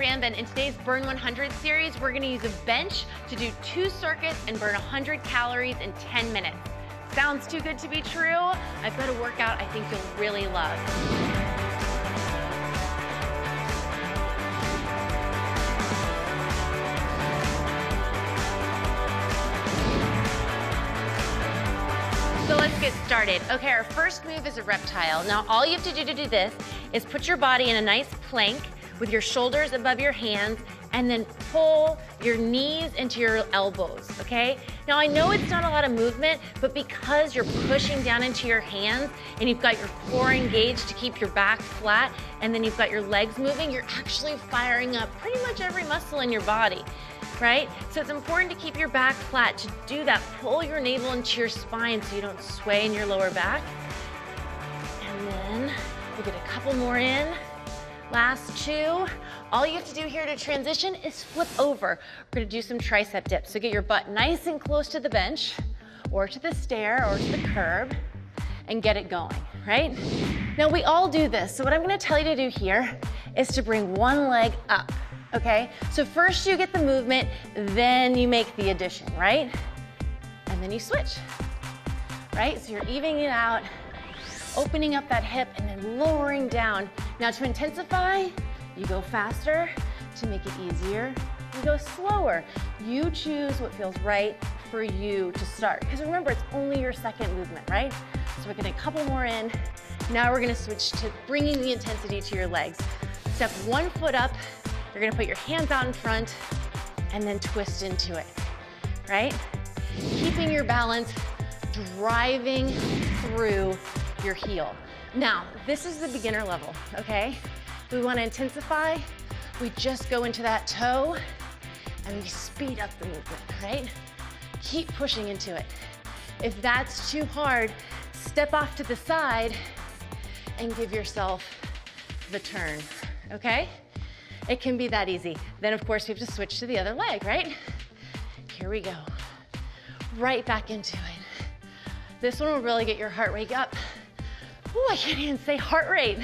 Ramba, and in today's Burn 100 series, we're gonna use a bench to do two circuits and burn 100 calories in 10 minutes. Sounds too good to be true? I've got a workout I think you'll really love. So let's get started. Okay, our first move is a reptile. Now, all you have to do to do this is put your body in a nice plank with your shoulders above your hands and then pull your knees into your elbows, okay? Now, I know it's not a lot of movement, but because you're pushing down into your hands and you've got your core engaged to keep your back flat and then you've got your legs moving, you're actually firing up pretty much every muscle in your body right? So it's important to keep your back flat. To do that, pull your navel into your spine so you don't sway in your lower back. And then we'll get a couple more in. Last two. All you have to do here to transition is flip over. We're gonna do some tricep dips. So get your butt nice and close to the bench or to the stair or to the curb and get it going, right? Now we all do this. So what I'm gonna tell you to do here is to bring one leg up okay? So first you get the movement, then you make the addition, right? And then you switch, right? So you're evening it out, opening up that hip and then lowering down. Now to intensify, you go faster. To make it easier, you go slower. You choose what feels right for you to start. Because remember, it's only your second movement, right? So we're getting a couple more in. Now we're gonna switch to bringing the intensity to your legs. Step one foot up, you're gonna put your hands out in front and then twist into it, right? Keeping your balance, driving through your heel. Now, this is the beginner level, okay? We wanna intensify, we just go into that toe and we speed up the movement, right? Keep pushing into it. If that's too hard, step off to the side and give yourself the turn, okay? It can be that easy. Then of course we have to switch to the other leg, right? Here we go. Right back into it. This one will really get your heart rate up. Oh, I can't even say heart rate.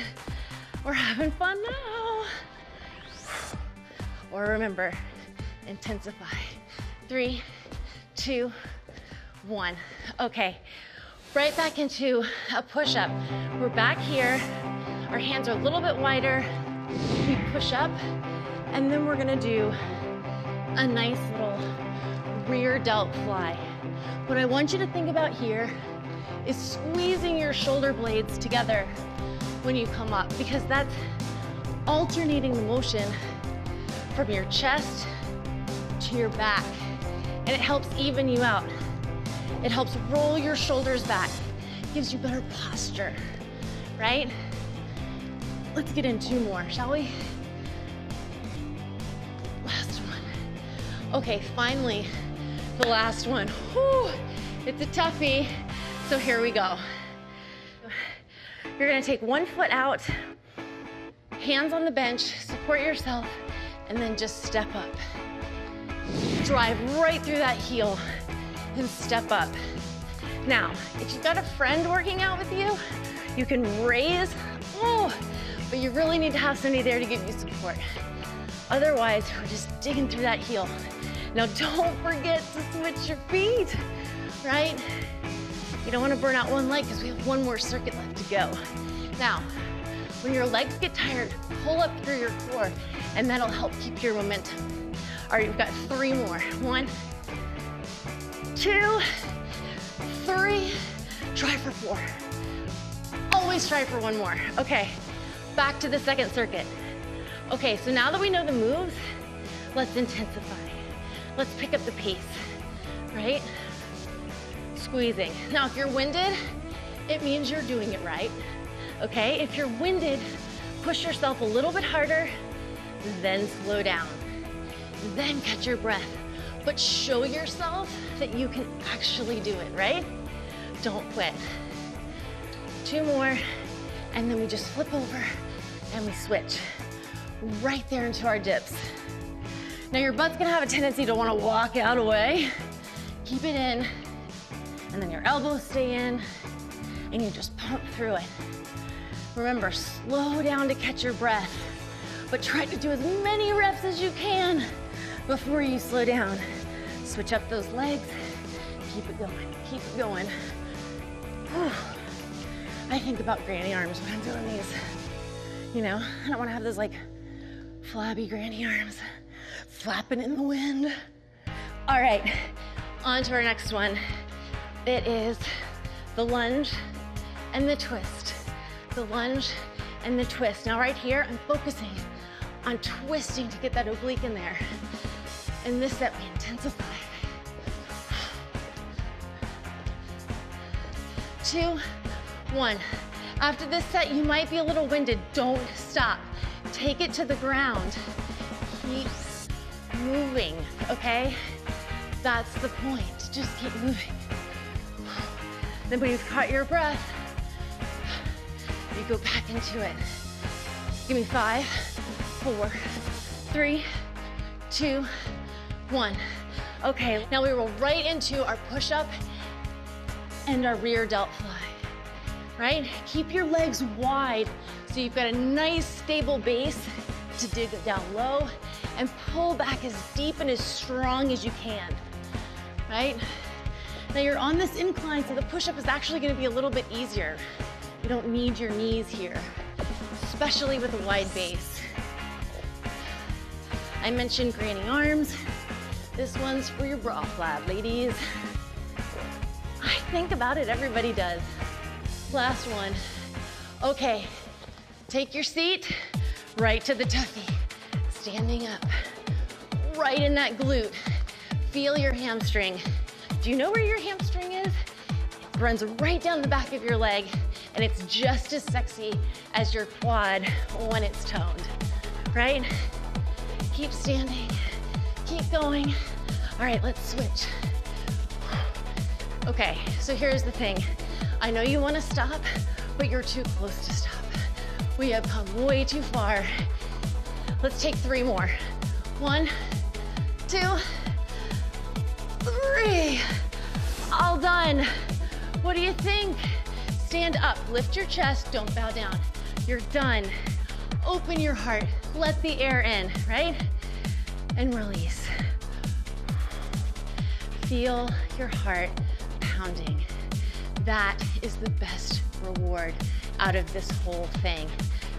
We're having fun now. Or remember, intensify. Three, two, one. Okay, right back into a push-up. We're back here. Our hands are a little bit wider. We push up, and then we're gonna do a nice little rear delt fly. What I want you to think about here is squeezing your shoulder blades together when you come up because that's alternating the motion from your chest to your back and it helps even you out. It helps roll your shoulders back, gives you better posture, right? Let's get in two more, shall we? Last one. Okay, finally, the last one. Whew, it's a toughie. So here we go. You're gonna take one foot out, hands on the bench, support yourself, and then just step up. Drive right through that heel and step up. Now, if you've got a friend working out with you, you can raise, oh, but you really need to have somebody there to give you support. Otherwise, we're just digging through that heel. Now, don't forget to switch your feet, right? You don't want to burn out one leg because we have one more circuit left to go. Now, when your legs get tired, pull up through your core, and that'll help keep your momentum. All right, we've got three more. One, two, three, try for four. Always try for one more. Okay, back to the second circuit. Okay, so now that we know the moves, let's intensify. Let's pick up the pace, right? Squeezing. Now, if you're winded, it means you're doing it right, okay? If you're winded, push yourself a little bit harder, then slow down. Then catch your breath. But show yourself that you can actually do it, right? Don't quit. Two more, and then we just flip over and we switch right there into our dips. Now your butt's gonna have a tendency to wanna walk out away. Keep it in, and then your elbows stay in, and you just pump through it. Remember, slow down to catch your breath. but try to do as many reps as you can before you slow down. Switch up those legs. Keep it going, keep it going. Whew. I think about granny arms when I'm doing these. You know, I don't wanna have those like flabby granny arms flapping in the wind. All right, on to our next one. It is the lunge and the twist. The lunge and the twist. Now right here, I'm focusing on twisting to get that oblique in there. In this set, we intensify. Two, one. After this set, you might be a little winded. Don't stop. Take it to the ground. Keep moving, okay? That's the point. Just keep moving. Then when you've caught your breath, you go back into it. Give me five, four, three, two, one. Okay, now we roll right into our push-up and our rear delt fly, right? Keep your legs wide so you've got a nice stable base to dig down low and pull back as deep and as strong as you can, right? Now you're on this incline, so the push-up is actually gonna be a little bit easier. You don't need your knees here, especially with a wide base. I mentioned granny arms. This one's for your bra flap, ladies. I think about it, everybody does. Last one. Okay, take your seat, right to the tuffy. Standing up, right in that glute. Feel your hamstring. Do you know where your hamstring is? It runs right down the back of your leg, and it's just as sexy as your quad when it's toned, right? Keep standing, keep going. All right, let's switch. Okay, so here's the thing. I know you wanna stop, but you're too close to stop. We have come way too far. Let's take three more. One, two, All done. What do you think? Stand up, lift your chest, don't bow down. You're done. Open your heart, let the air in, right? And release. Feel your heart pounding. That is the best reward out of this whole thing.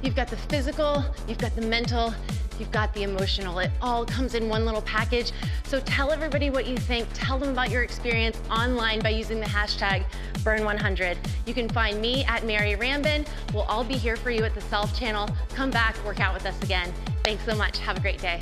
You've got the physical, you've got the mental, you've got the emotional. It all comes in one little package. So tell everybody what you think. Tell them about your experience online by using the hashtag Burn100. You can find me at Mary Rambin. We'll all be here for you at the Self channel. Come back, work out with us again. Thanks so much. Have a great day.